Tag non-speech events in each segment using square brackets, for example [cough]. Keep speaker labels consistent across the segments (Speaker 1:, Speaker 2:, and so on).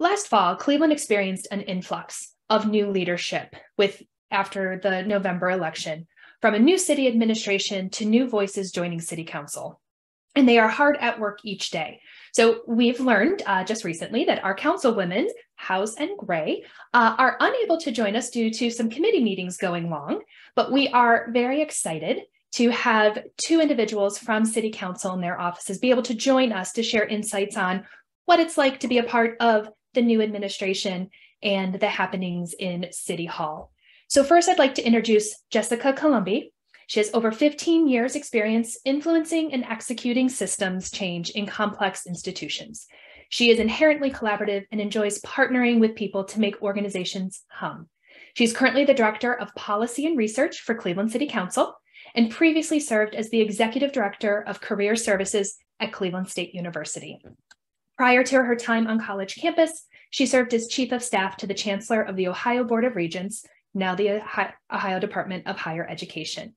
Speaker 1: Last fall, Cleveland experienced an influx of new leadership with after the November election, from a new city administration to new voices joining city council. And they are hard at work each day. So we've learned uh, just recently that our councilwomen, Howse and Gray, uh, are unable to join us due to some committee meetings going long, but we are very excited to have two individuals from city council and their offices be able to join us to share insights on what it's like to be a part of the new administration and the happenings in City Hall. So first I'd like to introduce Jessica Colombi. She has over 15 years experience influencing and executing systems change in complex institutions. She is inherently collaborative and enjoys partnering with people to make organizations hum. She's currently the Director of Policy and Research for Cleveland City Council and previously served as the Executive Director of Career Services at Cleveland State University. Prior to her time on college campus, she served as Chief of Staff to the Chancellor of the Ohio Board of Regents, now the Ohio Department of Higher Education.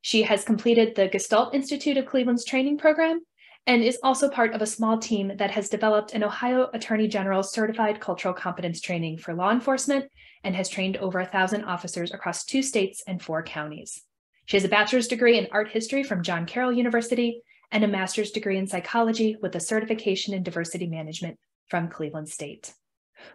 Speaker 1: She has completed the Gestalt Institute of Cleveland's training program and is also part of a small team that has developed an Ohio Attorney General certified cultural competence training for law enforcement and has trained over a thousand officers across two states and four counties. She has a bachelor's degree in art history from John Carroll University and a master's degree in psychology with a certification in diversity management from Cleveland State.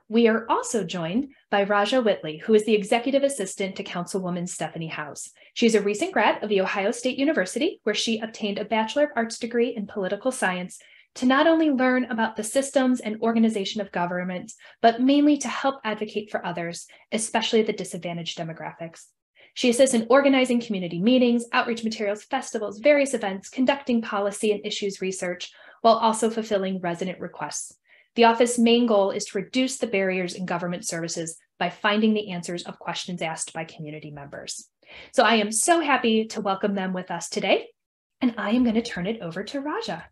Speaker 1: We are also joined by Rajzia Whitley, who is the executive assistant to Councilwoman Stephanie Howse. She's a recent grad of The Ohio State University, where she obtained a Bachelor of Arts degree in political science to not only learn about the systems and organization of government, but mainly to help advocate for others, especially the disadvantaged demographics. She assists in organizing community meetings, outreach materials, festivals, various events, conducting policy and issues research, while also fulfilling resident requests. The office's main goal is to reduce the barriers in government services by finding the answers of questions asked by community members. So I am so happy to welcome them with us today, and I am going to turn it over to Rajzia.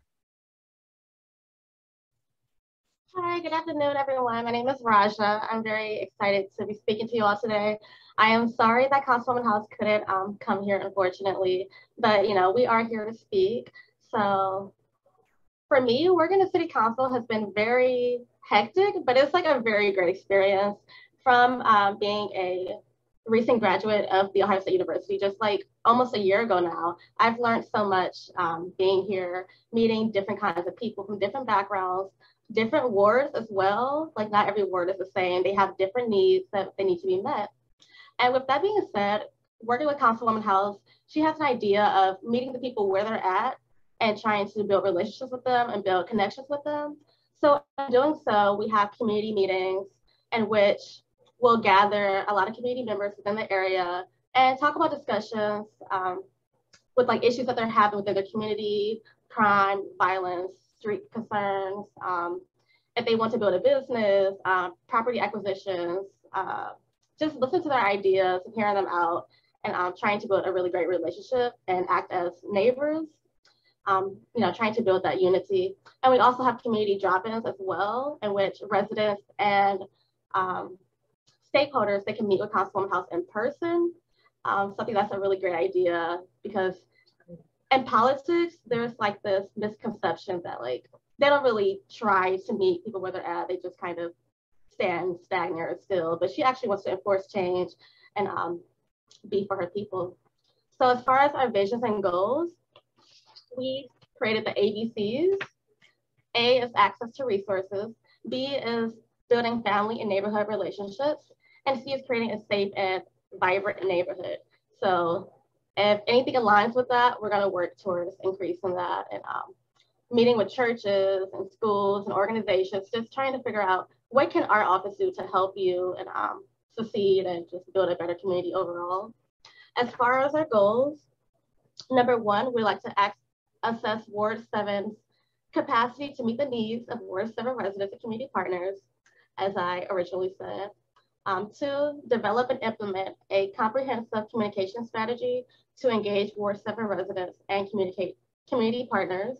Speaker 2: Hi, good afternoon, everyone. My name is Rajzia. I'm very excited to be speaking to you all today. I am sorry that Councilwoman Howse couldn't um, come here, unfortunately, but you know, we are here to speak. So for me, working at City Council has been very hectic, but it's like a very great experience from um, being a recent graduate of The Ohio State University, just like almost a year ago now. I've learned so much um, being here, meeting different kinds of people from different backgrounds, different wards as well. Like not every ward is the same. They have different needs that they need to be met. And with that being said, working with Councilwoman Howse, she has an idea of meeting the people where they're at and trying to build relationships with them and build connections with them. So in doing so, we have community meetings in which we'll gather a lot of community members within the area and talk about discussions um, with like issues that they're having within their community, crime, violence, street concerns, um, if they want to build a business, uh, property acquisitions, uh, just listen to their ideas and hearing them out and um, trying to build a really great relationship and act as neighbors um, you know, trying to build that unity. And we also have community drop-ins as well, in which residents and um, stakeholders, they can meet with Councilwoman Howse in person. Um, so that's a really great idea because in politics, there's like this misconception that like, they don't really try to meet people where they're at. They just kind of stand stagnant still, but she actually wants to enforce change and um, be for her people. So as far as our visions and goals, we created the ABCs. A is access to resources. B is building family and neighborhood relationships. And C is creating a safe and vibrant neighborhood. So if anything aligns with that, we're gonna work towards increasing that and um, meeting with churches and schools and organizations, just trying to figure out what can our office do to help you and um, succeed and just build a better community overall. As far as our goals, number one, we like to assess Ward 7's capacity to meet the needs of Ward 7 residents and community partners, as I originally said. Um, two, develop and implement a comprehensive communication strategy to engage Ward 7 residents and communicate community partners.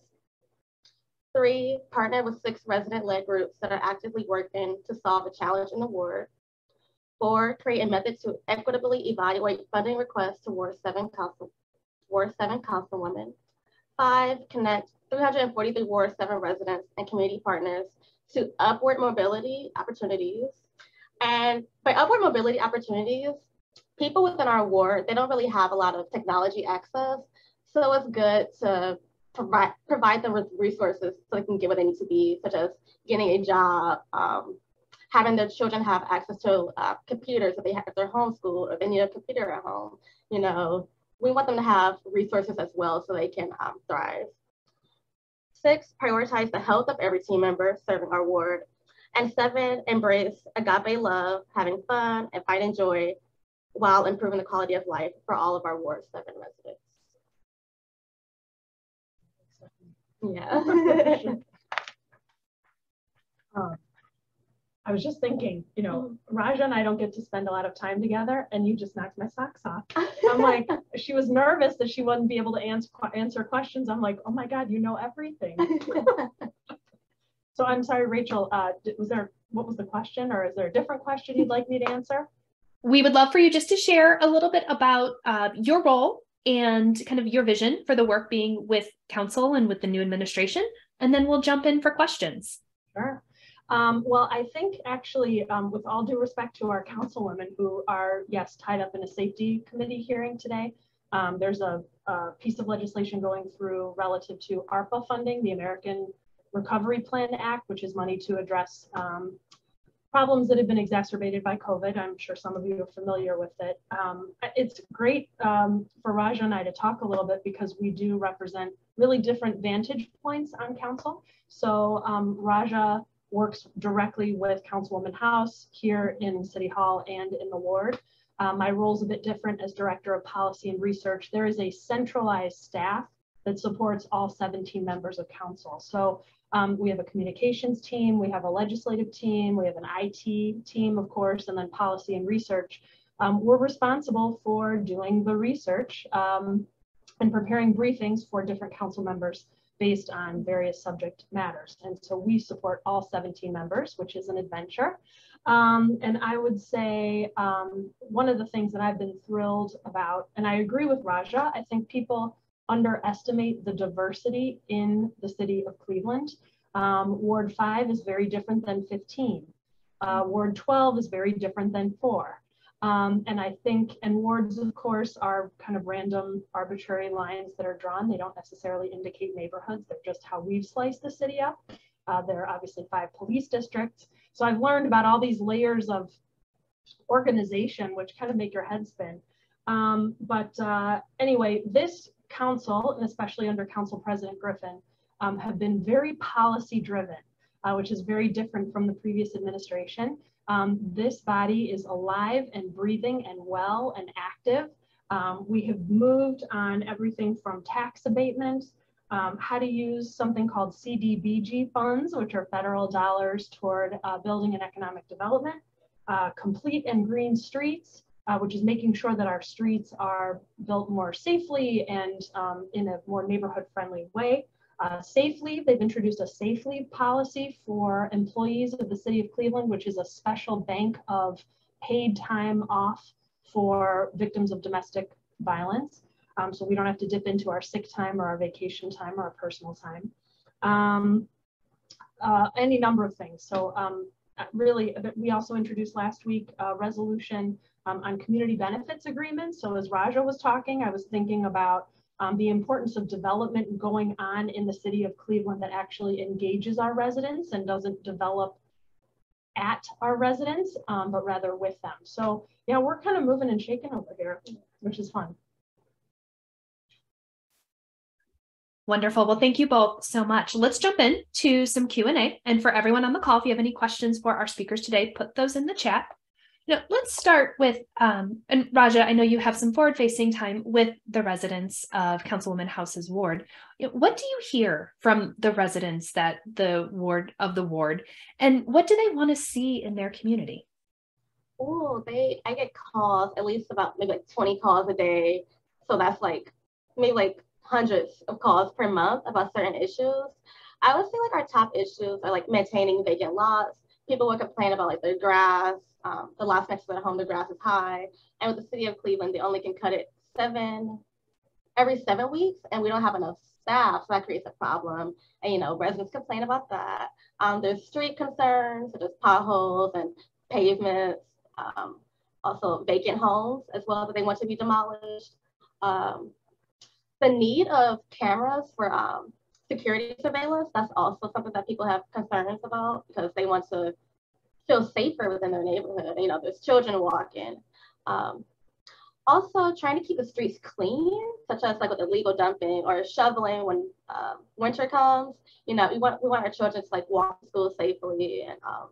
Speaker 2: Three, partner with six resident-led groups that are actively working to solve a challenge in the ward. Four, create a method to equitably evaluate funding requests to Ward 7 council, Ward 7 councilwomen. Five, connect 343 Ward 7 residents and community partners to upward mobility opportunities. And by upward mobility opportunities, people within our ward, they don't really have a lot of technology access. So it's good to provide, provide them with resources so they can get where they need to be, such as getting a job, um, having their children have access to uh, computers if, they have, if they're homeschooled or they need a computer at home. You know, we want them to have resources as well so they can um, thrive. Six, prioritize the health of every team member serving our ward. And seven, embrace agape love, having fun and finding joy while improving the quality of life for all of our Ward 7 residents. Yeah. [laughs]
Speaker 3: um, I was just thinking, you know, Rajzia and I don't get to spend a lot of time together, and you just knocked my socks off. I'm like, [laughs] she was nervous that she wouldn't be able to answer answer questions. I'm like, oh my God, you know everything. [laughs] so I'm sorry, Rachel. Uh, was there what was the question, or is there a different question you'd like me to answer?
Speaker 1: We would love for you just to share a little bit about uh, your role and kind of your vision for the work being with council and with the new administration, and then we'll jump in for questions.
Speaker 3: Sure. Um, well, I think actually, um, with all due respect to our councilwomen who are, yes, tied up in a safety committee hearing today, um, there's a, a, piece of legislation going through relative to ARPA funding, the American Recovery Plan Act, which is money to address um, problems that have been exacerbated by COVID. I'm sure some of you are familiar with it. Um, it's great um, for Rajzia and I to talk a little bit because we do represent really different vantage points on council. So um, Rajzia works directly with Councilwoman Howse here in City Hall and in the ward. Uh, my role is a bit different as Director of Policy and Research. There is a centralized staff that supports all 17 members of council. So um, we have a communications team, we have a legislative team, we have an IT team, of course, and then policy and research. Um, we're responsible for doing the research um, and preparing briefings for different council members based on various subject matters. And so we support all 17 members, which is an adventure. Um, and I would say um, one of the things that I've been thrilled about, and I agree with Rajzia, I think people underestimate the diversity in the city of Cleveland. Um, Ward 5 is very different than 15. Uh, Ward 12 is very different than 4. Um, and I think, and wards, of course, are kind of random, arbitrary lines that are drawn. They don't necessarily indicate neighborhoods. They're just how we've sliced the city up. Uh, there are obviously five police districts. So I've learned about all these layers of organization, which kind of make your head spin. Um, but uh, anyway, this council, and especially under Council President Griffin, um, have been very policy driven, uh, which is very different from the previous administration. Um, this body is alive and breathing and well and active. Um, we have moved on everything from tax abatement, um, how to use something called CDBG funds, which are federal dollars toward uh, building and economic development, uh, complete and green streets, uh, which is making sure that our streets are built more safely and um, in a more neighborhood friendly way. Uh, safe leave, they've introduced a safe leave policy for employees of the city of Cleveland, which is a special bank of paid time off for victims of domestic violence. Um, so we don't have to dip into our sick time or our vacation time or our personal time. Um, uh, any number of things. So um, really, we also introduced last week a resolution um, on community benefits agreements. So as Rajzia was talking, I was thinking about um, the importance of development going on in the city of Cleveland that actually engages our residents and doesn't develop at our residents, um, but rather with them. So yeah, we're kind of moving and shaking over here, which is fun.
Speaker 1: Wonderful. Well, thank you both so much. Let's jump in to some Q&A. And for everyone on the call, if you have any questions for our speakers today, put those in the chat. Now, let's start with, um, and Rajzia, I know you have some forward facing time with the residents of Councilwoman Howse's ward. What do you hear from the residents that the ward of the ward, and what do they want to see in their community?
Speaker 2: Oh, they, I get calls, at least about maybe like 20 calls a day. So that's like maybe like hundreds of calls per month about certain issues. I would say like our top issues are like maintaining vacant lots. People would complain about like their grass, um, the last next to their home, the grass is high. And with the city of Cleveland, they only can cut it seven, every seven weeks, and we don't have enough staff, so that creates a problem. And, you know, residents complain about that. Um, there's street concerns, such as potholes and pavements, um, also vacant homes as well that they want to be demolished. Um, the need of cameras for um, security surveillance, that's also something that people have concerns about because they want to feel safer within their neighborhood. You know, there's children walking. Um, also trying to keep the streets clean, such as like with illegal dumping or shoveling when uh, winter comes. You know, we want we want our children to like walk to school safely and um,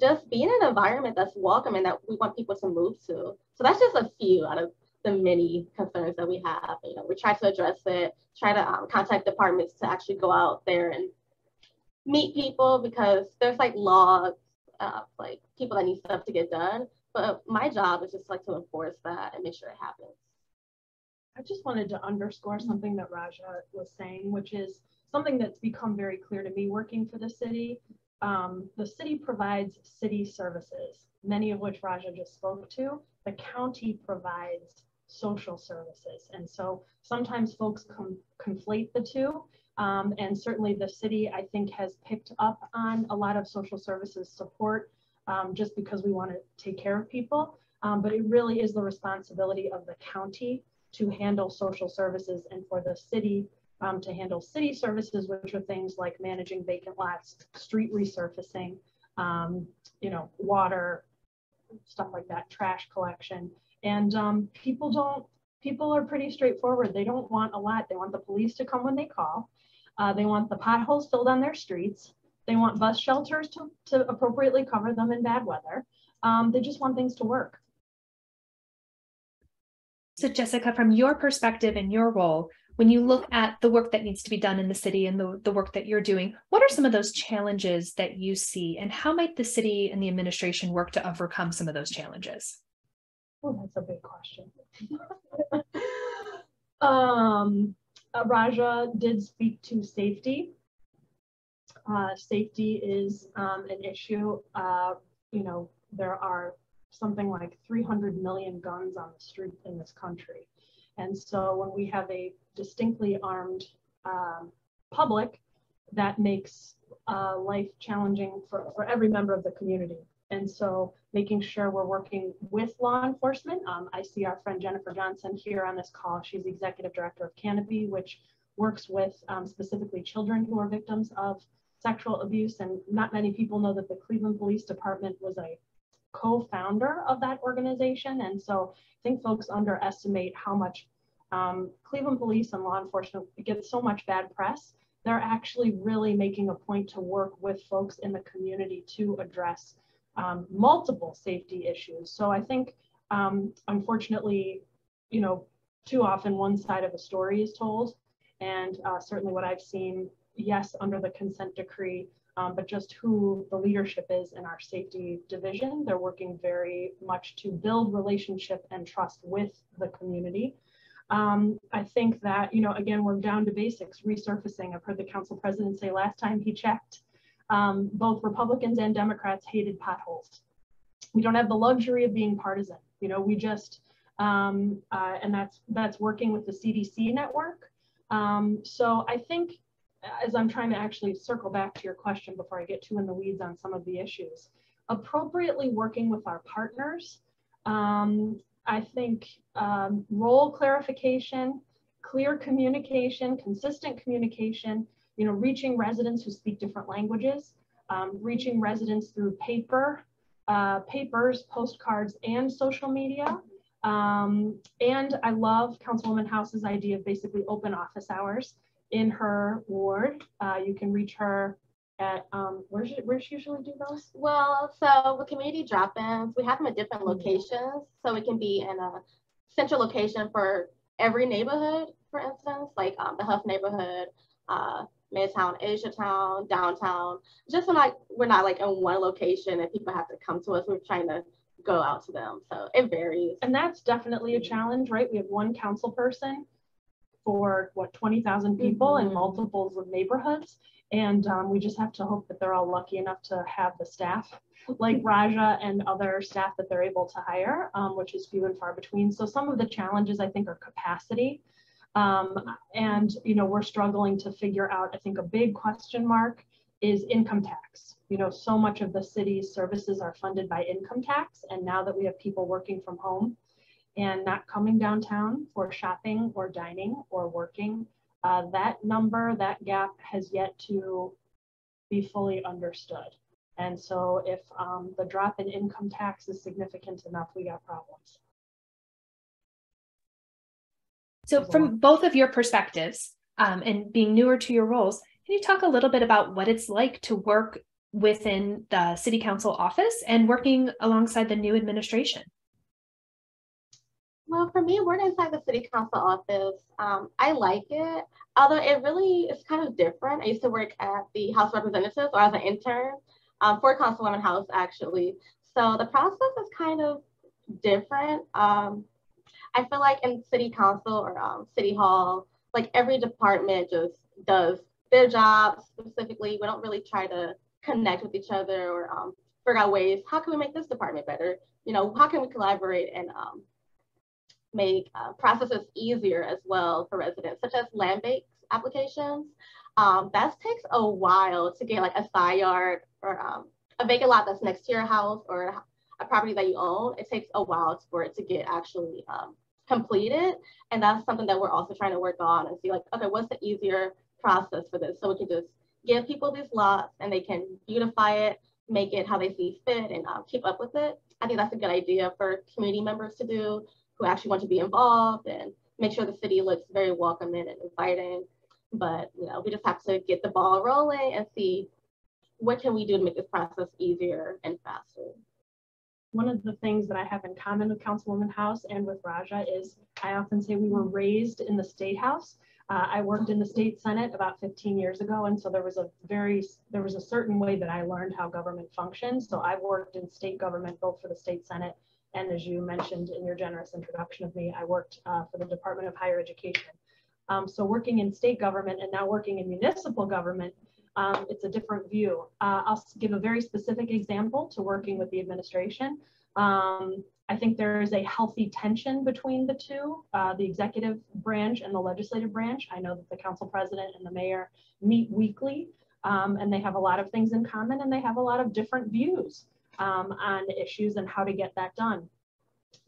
Speaker 2: just be in an environment that's welcoming that we want people to move to. So that's just a few out of the many concerns that we have. You know, we try to address it, try to um, contact departments to actually go out there and meet people because there's like laws, uh, like people that need stuff to get done. But my job is just like to enforce that and make sure it happens.
Speaker 3: I just wanted to underscore something that Rajzia was saying, which is something that's become very clear to me working for the city. Um, the city provides city services, many of which Rajzia just spoke to. The county provides social services. And so sometimes folks conflate the two. Um, and certainly the city, I think, has picked up on a lot of social services support um, just because we want to take care of people. Um, but it really is the responsibility of the county to handle social services and for the city um, to handle city services, which are things like managing vacant lots, street resurfacing, um, you know, water, stuff like that, trash collection. And um, people don't, people are pretty straightforward. They don't want a lot. They want the police to come when they call. Uh, they want the potholes filled on their streets. They want bus shelters to, to appropriately cover them in bad weather. Um, they just want things to work.
Speaker 1: So, Jessica, from your perspective and your role, when you look at the work that needs to be done in the city and the, the work that you're doing, what are some of those challenges that you see, and how might the city and the administration work to overcome some of those challenges?
Speaker 3: Oh, that's a big question. [laughs] um, Rajzia did speak to safety uh, safety is um, an issue. Uh, you know, there are something like 300 million guns on the street in this country. And so when we have a distinctly armed um, public, that makes uh, life challenging for, for every member of the community. And so making sure we're working with law enforcement. Um, I see our friend Jennifer Johnson here on this call. She's the executive director of Canopy, which works with um, specifically children who are victims of sexual abuse. And not many people know that the Cleveland Police Department was a co-founder of that organization. And so I think folks underestimate how much um, Cleveland police and law enforcement get so much bad press. They're actually really making a point to work with folks in the community to address um, multiple safety issues. So I think, um, unfortunately, you know, too often one side of a story is told. And uh, certainly what I've seen yes, under the consent decree, um, but just who the leadership is in our safety division. They're working very much to build relationship and trust with the community. Um, I think that, you know, again, we're down to basics, resurfacing. I've heard the council president say last time he checked, um, both Republicans and Democrats hated potholes. We don't have the luxury of being partisan. You know, we just, um, uh, and that's that's working with the CDC network. Um, so I think as I'm trying to actually circle back to your question before I get too in the weeds on some of the issues, appropriately working with our partners, um, I think um, role clarification, clear communication, consistent communication, you know, reaching residents who speak different languages, um, reaching residents through paper, uh, papers, postcards, and social media. Um, and I love Councilwoman Howse's idea of basically open office hours in her ward. Uh, you can reach her at um, where she where she usually do those?
Speaker 2: Well, so with community drop-ins, we have them at different mm-hmm. locations. So it can be in a central location for every neighborhood, for instance, like um, the Hough neighborhood, uh, Midtown, Asia Town, downtown. Just so like we're not like in one location and people have to come to us. We're trying to go out to them. So it varies.
Speaker 3: And that's definitely a challenge, right? We have one council person for what 20,000 people mm-hmm. in multiples of neighborhoods. And um, we just have to hope that they're all lucky enough to have the staff like Rajzia and other staff that they're able to hire, um, which is few and far between. So some of the challenges I think are capacity. Um, and, you know, we're struggling to figure out, I think a big question mark is income tax. You know, so much of the city's services are funded by income tax. And now that we have people working from home and not coming downtown for shopping or dining or working, uh, that number, that gap has yet to be fully understood. And so if um, the drop in income tax is significant enough, we got problems.
Speaker 1: So, from both of your perspectives um, and being newer to your roles, can you talk a little bit about what it's like to work within the city council office and working alongside the new administration?
Speaker 2: Well, for me, working inside the city council office, um, I like it, although it really is kind of different. I used to work at the House of Representatives or as an intern um, for Councilwoman Howse, actually. So the process is kind of different. Um, I feel like in city council or um, city hall, like every department just does their job specifically. We don't really try to connect with each other or um, figure out ways, how can we make this department better? You know, how can we collaborate and um, make uh, processes easier as well for residents, such as land-based applications. Um, that takes a while to get like a side yard or um, a vacant lot that's next to your house or a property that you own. It takes a while for it to get actually um, completed. And that's something that we're also trying to work on and see like, okay, what's the easier process for this? So we can just give people these lots and they can beautify it, make it how they see fit and um, keep up with it. I think that's a good idea for community members to do who actually want to be involved and make sure the city looks very welcoming and inviting. But you know, we just have to get the ball rolling and see what can we do to make this process easier and faster
Speaker 3: one of the things that I have in common with Councilwoman Howse and with Rajzia is I often say we were raised in the state house. Uh, I worked in the state senate about 15 years ago, and so there was a very there was a certain way that I learned how government functions. So I've worked in state government both for the state senate and, as you mentioned in your generous introduction of me, I worked uh, for the Department of Higher Education. Um, so working in state government and now working in municipal government, um, it's a different view. Uh, I'll give a very specific example to working with the administration. Um, I think there is a healthy tension between the two, uh, the executive branch and the legislative branch. I know that the council president and the mayor meet weekly um, and they have a lot of things in common and they have a lot of different views um, on issues and how to get that done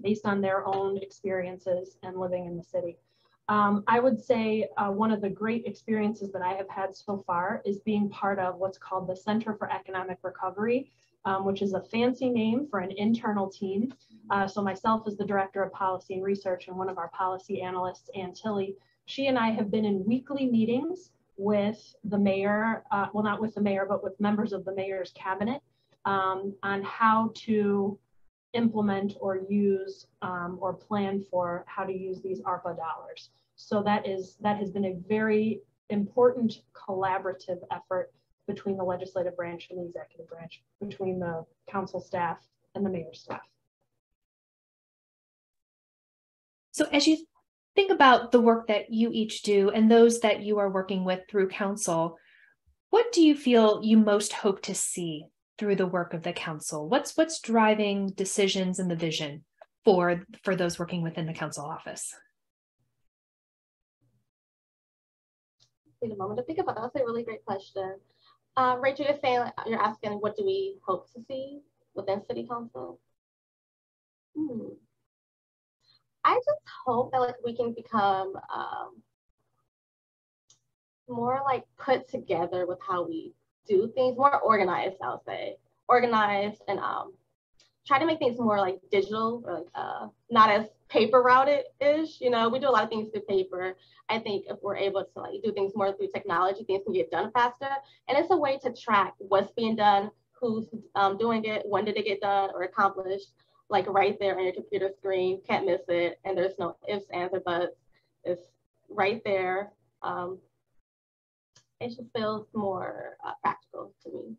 Speaker 3: based on their own experiences and living in the city. Um, I would say uh, one of the great experiences that I have had so far is being part of what's called the Center for Economic Recovery, um, which is a fancy name for an internal team. Uh, so myself as the Director of Policy and Research and one of our policy analysts, Ann Tilley, she and I have been in weekly meetings with the mayor, uh, well, not with the mayor, but with members of the mayor's cabinet um, on how to implement or use um, or plan for how to use these ARPA dollars. So that is that has been a very important collaborative effort between the legislative branch and the executive branch, between the council staff and the mayor's staff.
Speaker 1: So as you think about the work that you each do and those that you are working with through council, what do you feel you most hope to see through the work of the council? What's what's driving decisions and the vision for for those working within the council office?
Speaker 2: Take a moment to think about that. That's a really great question. Um, Rachel, you're saying you're asking what do we hope to see within city council? Hmm. I just hope that like we can become um, more like put together with how we do things more organized, I'll say. Organized and um, try to make things more like digital or like uh, not as paper routed ish. You know, we do a lot of things through paper. I think if we're able to like do things more through technology, things can get done faster. And it's a way to track what's being done, who's um, doing it, when did it get done or accomplished, like right there on your computer screen. Can't miss it. And there's no ifs, ands, or buts. It's right there. Um, it just feels more uh, practical to me.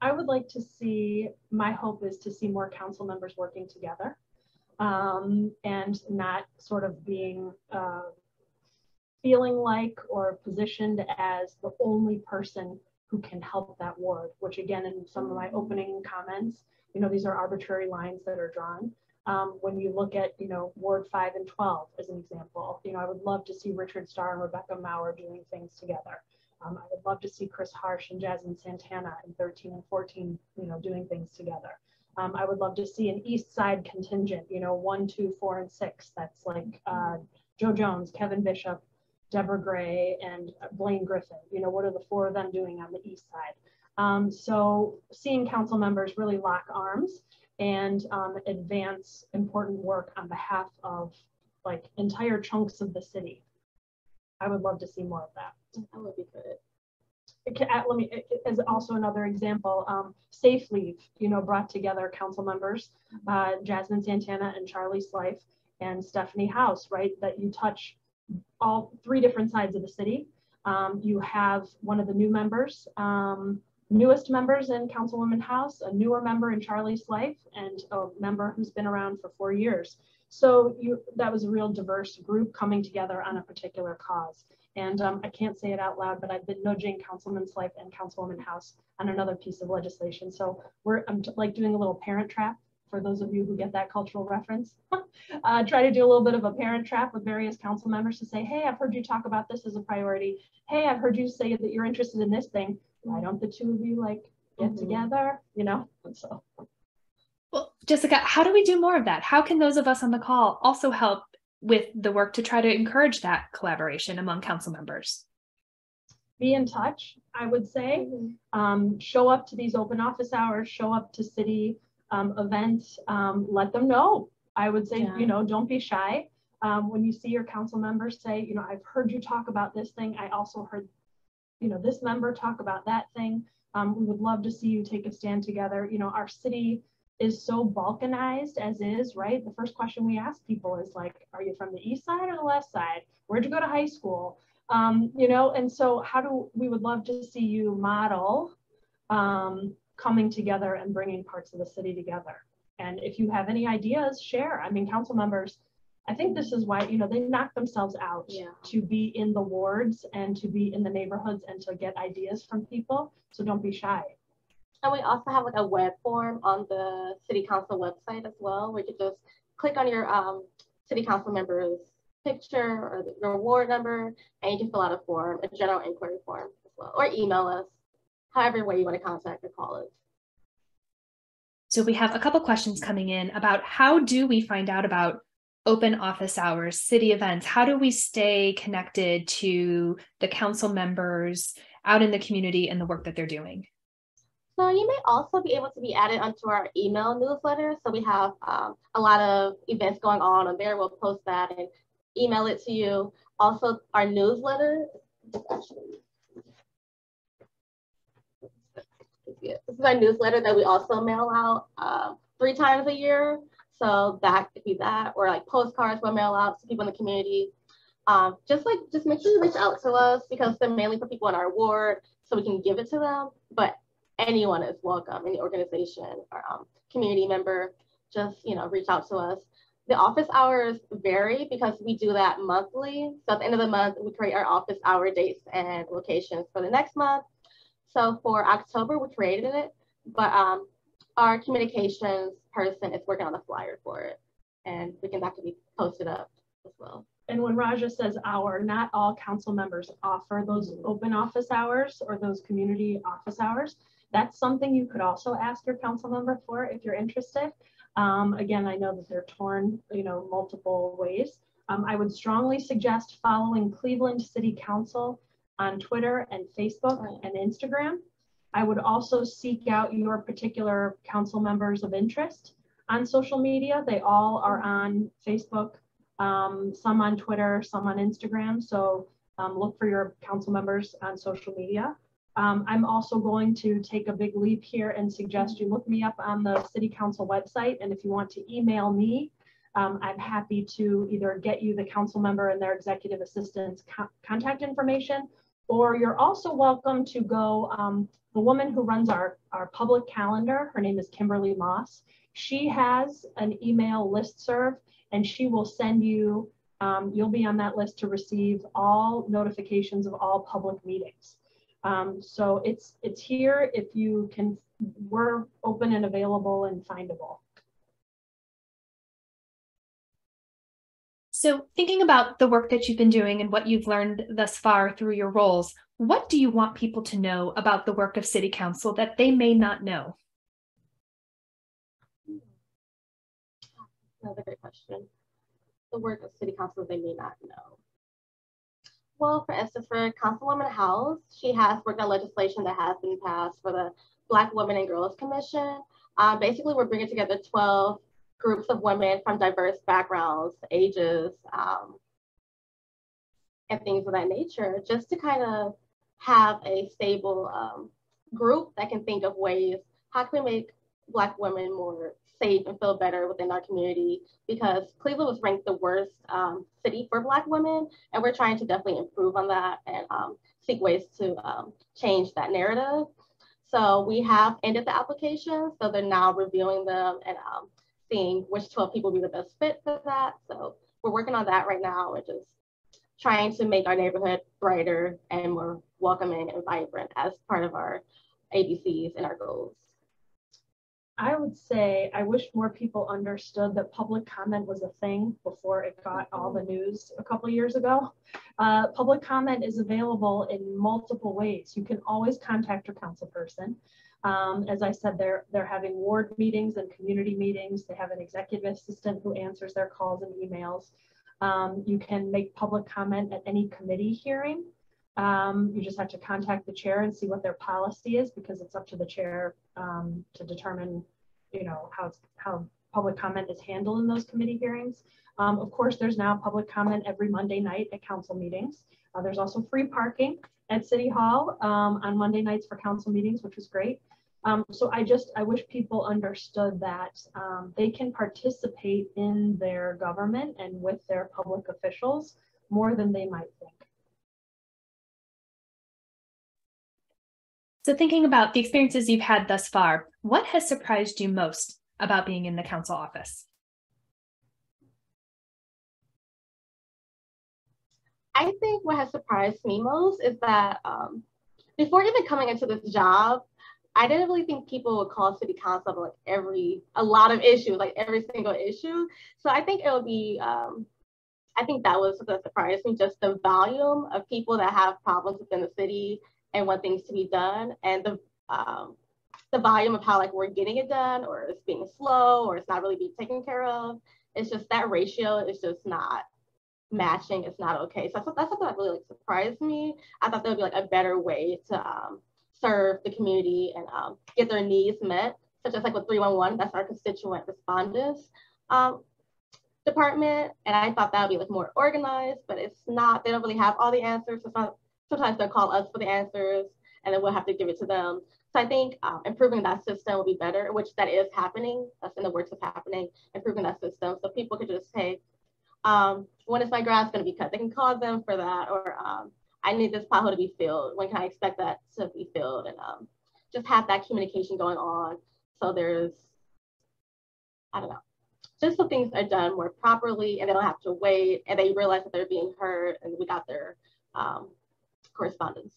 Speaker 3: I would like to see, my hope is to see more council members working together um, and not sort of being, uh, feeling like or positioned as the only person who can help that ward, which again, in some of my opening comments, you know, these are arbitrary lines that are drawn. Um, when you look at, you know, Ward 5 and 12 as an example, you know, I would love to see Richard Starr and Rebecca Maurer doing things together. Um, I would love to see Kris Harsh and Jasmin Santana in 13 and 14, you know, doing things together. Um, I would love to see an East Side contingent, you know, one, two, four, and six. That's like uh, Joe Jones, Kevin Bishop, Deborah Gray, and Blaine Griffin. You know, what are the four of them doing on the East Side? Um, so seeing council members really lock arms and um, advance important work on behalf of like entire chunks of the city. I would love to see more of that.
Speaker 2: That would be good.
Speaker 3: Let me, as also another example, um, Safe Leave, you know, brought together council members, uh, Jasmin Santana and Charlie Slife and Stephanie Howse, right? That you touch all three different sides of the city. Um, you have one of the new members, um, newest members in Councilwoman Howse, a newer member in Charlie Slife, and a member who's been around for four years. So you, that was a real diverse group coming together on a particular cause. And um, I can't say it out loud, but I've been nudging Councilman Slife and Councilwoman Howse on another piece of legislation. So we're I'm like doing a little parent trap for those of you who get that cultural reference. [laughs] uh, try to do a little bit of a parent trap with various council members to say, hey, I've heard you talk about this as a priority. Hey, I've heard you say that you're interested in this thing why don't the two of you like get mm-hmm. together you know? And so.
Speaker 1: Well jessica how do we do more of that? How can those of us on the call also help with the work to try to encourage that collaboration among council members?
Speaker 3: Be in touch i would say. Mm-hmm. um, show up to these open office hours show up to city um, events um, let them know. I would say yeah. you know don't be shy. Um, when you see your council members say you know i've heard you talk about this thing i also heard you know, this member talk about that thing. Um, we would love to see you take a stand together. You know, our city is so balkanized as is, right? The first question we ask people is like, are you from the east side or the west side? Where'd you go to high school? Um, you know, and so how do we would love to see you model um, coming together and bringing parts of the city together. And if you have any ideas, share. I mean, council members I think this is why, you know, they knock themselves out yeah. to be in the wards and to be in the neighborhoods and to get ideas from people. So don't be shy.
Speaker 2: And we also have like a web form on the city council website as well, where you just click on your um, city council member's picture or the, your ward number, and you can fill out a form, a general inquiry form as well, or email us, however way you want to contact or call us.
Speaker 1: So we have a couple questions coming in about how do we find out about open office hours, city events? How do we stay connected to the council members out in the community and the work that they're doing?
Speaker 2: So you may also be able to be added onto our email newsletter. So we have um, a lot of events going on on there. We'll post that and email it to you. Also, our newsletter. This is our newsletter that we also mail out uh, three times a year. So that could be that, or like postcards we'll mail out to people in the community. Um, just like, just make sure you reach out to us because they're mainly for people in our ward, so we can give it to them. But anyone is welcome, any organization or um, community member, just you know, reach out to us. The office hours vary because we do that monthly. So at the end of the month, we create our office hour dates and locations for the next month. So for October, we created it, but um, our communications person is working on the flyer for it. And we can that can be posted up as well.
Speaker 3: And when Rajzia says our, not all council members offer those open office hours or those community office hours. That's something you could also ask your council member for if you're interested. Um, again, I know that they're torn, you know, multiple ways. Um, I would strongly suggest following Cleveland City Council on Twitter and Facebook and Instagram. I would also seek out your particular council members of interest on social media. They all are on Facebook, um, some on Twitter, some on Instagram. So um, look for your council members on social media. Um, I'm also going to take a big leap here and suggest you look me up on the city council website. And if you want to email me, um, I'm happy to either get you the council member and their executive assistant's co contact information, or you're also welcome to go um, the woman who runs our, our public calendar, her name is Kimberly Moss. She has an email list serve and she will send you, um, you'll be on that list to receive all notifications of all public meetings. Um, so it's, it's here if you can, we're open and available and findable.
Speaker 1: So, thinking about the work that you've been doing and what you've learned thus far through your roles, what do you want people to know about the work of City Council that they may not know?
Speaker 2: Another great question. The work of City Council that they may not know. Well, for instance, for Councilwoman Howse, she has worked on legislation that has been passed for the Black Women and Girls Commission. Um, basically, we're bringing together 12 groups of women from diverse backgrounds, ages, um, and things of that nature, just to kind of have a stable um, group that can think of ways how can we make Black women more safe and feel better within our community because Cleveland was ranked the worst um, city for Black women, and we're trying to definitely improve on that and um, seek ways to um, change that narrative. So we have ended the applications, so they're now reviewing them and um, seeing which 12 people would be the best fit for that. So we're working on that right now and just trying to make our neighborhood brighter and more welcoming and vibrant as part of our ABCs and our goals.
Speaker 3: I would say I wish more people understood that public comment was a thing before it got all the news a couple years ago. Uh, public comment is available in multiple ways. You can always contact your council person. Um, as I said, they're, they're having ward meetings and community meetings. They have an executive assistant who answers their calls and emails. Um, you can make public comment at any committee hearing. Um, you just have to contact the chair and see what their policy is because it's up to the chair um, to determine, you know, how, how public comment is handled in those committee hearings. Um, of course, there's now public comment every Monday night at council meetings. Uh, there's also free parking at City Hall um, on Monday nights for council meetings, which was great. Um, so I just, I wish people understood that um, they can participate in their government and with their public officials more than they might think.
Speaker 1: So, thinking about the experiences you've had thus far, what has surprised you most about being in the council office?
Speaker 2: I think what has surprised me most is that um, before even coming into this job, I didn't really think people would call city council like every a lot of issues, like every single issue. So I think it would be um, I think that was the surprise me, just the volume of people that have problems within the city and want things to be done and the um, the volume of how like we're getting it done or it's being slow or it's not really being taken care of. It's just that ratio is just not matching. It's not okay. So that's something that really like surprised me. I thought there would be like a better way to um, serve the community and um, get their needs met, such as like with 311, that's our constituent respondents um, department. And I thought that would be like more organized, but it's not, they don't really have all the answers. So sometimes they'll call us for the answers and then we'll have to give it to them. So I think um, improving that system will be better, which that is happening. That's in the works of happening, improving that system. So people could just say, um, when is my grass going to be cut? They can call them for that, or um, I need this pothole to be filled. When can I expect that to be filled? And um, just have that communication going on. So there's, I don't know, just so things are done more properly and they don't have to wait and they realize that they're being heard and we got their um, correspondence.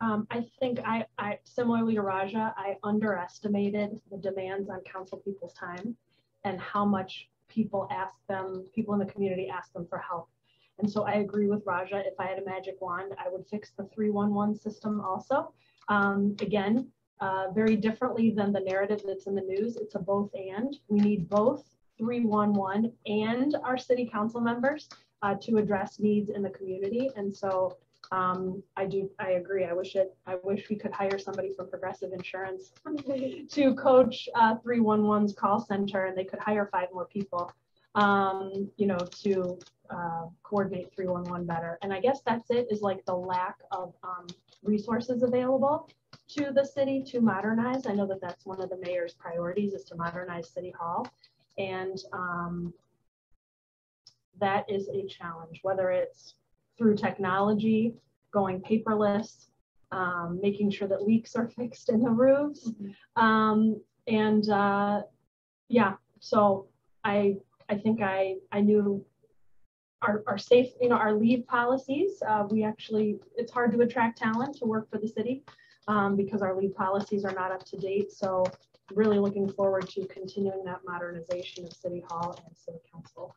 Speaker 3: Um, I think I, I, similarly to Rajzia, I underestimated the demands on council people's time and how much people ask them, people in the community ask them for help. And so I agree with Rajzia. If I had a magic wand, I would fix the 311 system also. Um, again, uh, very differently than the narrative that's in the news. It's a both and. We need both 311 and our city council members uh, to address needs in the community. And so um, I do, I agree. I wish it, I wish we could hire somebody from Progressive Insurance [laughs] to coach uh, 311's call center and they could hire five more people, um, you know, to uh, coordinate 311 better. And I guess that's it is like the lack of um, resources available to the city to modernize. I know that that's one of the mayor's priorities is to modernize City Hall. And um, that is a challenge, whether it's through technology, going paperless, um, making sure that leaks are [laughs] fixed in the roofs. Mm-hmm. Um, and uh, yeah, so I I think I I knew our, our safe, you know, our leave policies. Uh, we actually, it's hard to attract talent to work for the city um, because our leave policies are not up to date. So really looking forward to continuing that modernization of City Hall and City Council.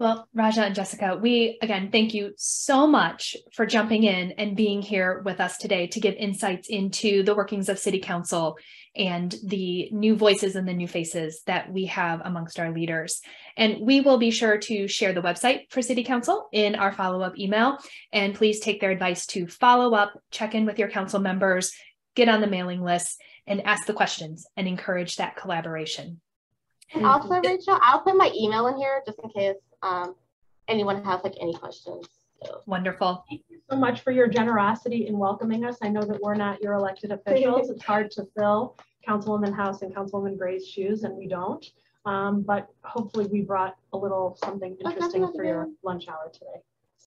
Speaker 1: Well, Rajzia and Jessica, we again thank you so much for jumping in and being here with us today to give insights into the workings of City Council and the new voices and the new faces that we have amongst our leaders. And we will be sure to share the website for City Council in our follow up email. And please take their advice to follow up, check in with your council members, get on the mailing list, and ask the questions and encourage that collaboration.
Speaker 2: And also, Rachel, I'll put my email in here just in case um, anyone has like any questions. So.
Speaker 1: Wonderful.
Speaker 3: Thank you so much for your generosity in welcoming us. I know that we're not your elected [laughs] officials. it's hard to fill Councilwoman Howse and Councilwoman Gray's shoes, and we don't. Um, but hopefully we brought a little something interesting for your lunch hour today.